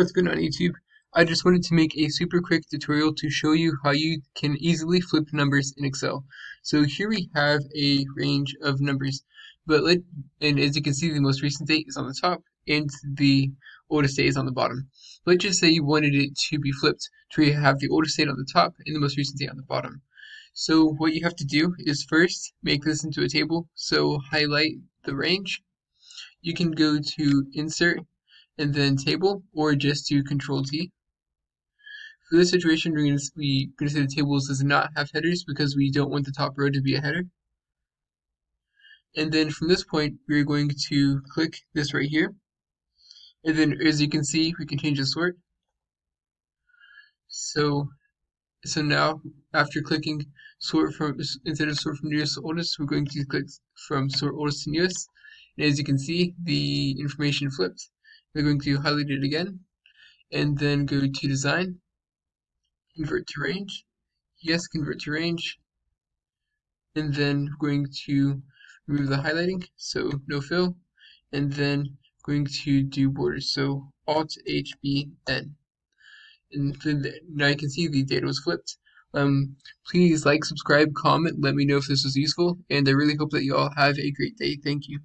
What's going on YouTube? I just wanted to make a super quick tutorial to show you how you can easily flip numbers in Excel. So here we have a range of numbers, but let, and as you can see the most recent date is on the top and the oldest date is on the bottom. Let's just say you wanted it to be flipped to you have the oldest date on the top and the most recent date on the bottom. So what you have to do is first make this into a table, so highlight the range. You can go to insert and then table, or just do Control T. For this situation, we're going to, we, going to say the tables does not have headers because we don't want the top row to be a header. And then from this point, we're going to click this right here. And then as you can see, we can change the sort. So, so now after clicking sort from, instead of sort from newest to oldest, we're going to click from sort oldest to newest. And as you can see, the information flipped. We're going to highlight it again and then go to design, convert to range. Yes, convert to range. And then we're going to remove the highlighting, so no fill. And then going to do borders, so Alt H B N. And now you can see the data was flipped. Um, please like, subscribe, comment, let me know if this was useful, and I really hope that you all have a great day. Thank you.